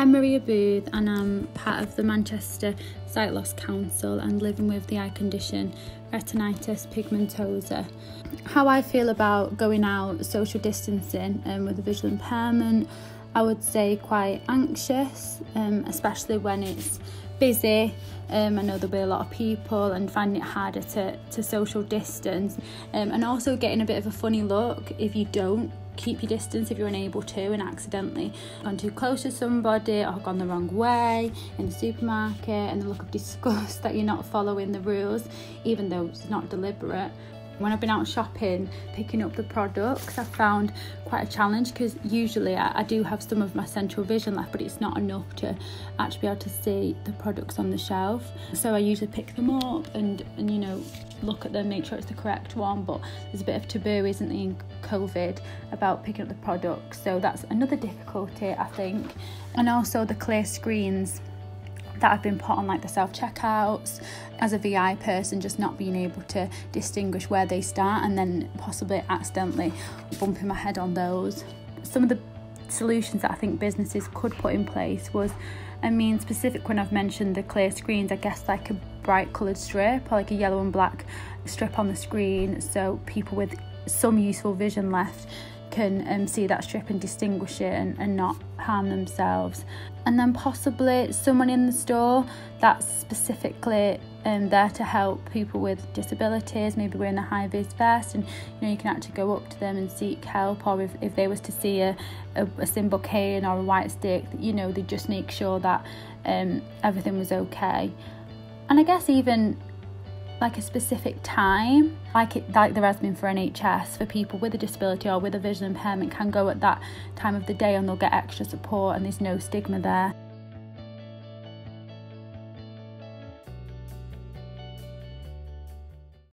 I'm Maria Booth and I'm part of the Manchester Sight Loss Council and living with the eye condition retinitis pigmentosa. How I feel about going out, social distancing um, with a visual impairment I would say quite anxious, um, especially when it's busy. Um, I know there'll be a lot of people and finding it harder to, to social distance um, and also getting a bit of a funny look if you don't keep your distance if you're unable to and accidentally gone too close to somebody or gone the wrong way in the supermarket and the look of disgust that you're not following the rules even though it's not deliberate when I've been out shopping, picking up the products, I've found quite a challenge because usually I, I, do have some of my central vision left, but it's not enough to actually be able to see the products on the shelf. So I usually pick them up and, and you know, look at them, make sure it's the correct one. But there's a bit of taboo, isn't there, in COVID about picking up the products. So that's another difficulty, I think. And also the clear screens that I've been put on like the self checkouts as a VI person, just not being able to distinguish where they start and then possibly accidentally bumping my head on those. Some of the solutions that I think businesses could put in place was, I mean, specific when I've mentioned the clear screens, I guess like a bright coloured strip or like a yellow and black strip on the screen so people with some useful vision left can um, see that strip and distinguish it and, and not harm themselves. And then possibly someone in the store that's specifically um, there to help people with disabilities, maybe wearing a high vis vest, and you know you can actually go up to them and seek help, or if, if they was to see a, a, a symbol cane or a white stick, you know they just make sure that um, everything was okay. And I guess even like a specific time, like it like there has been for NHS for people with a disability or with a vision impairment can go at that time of the day and they'll get extra support and there's no stigma there.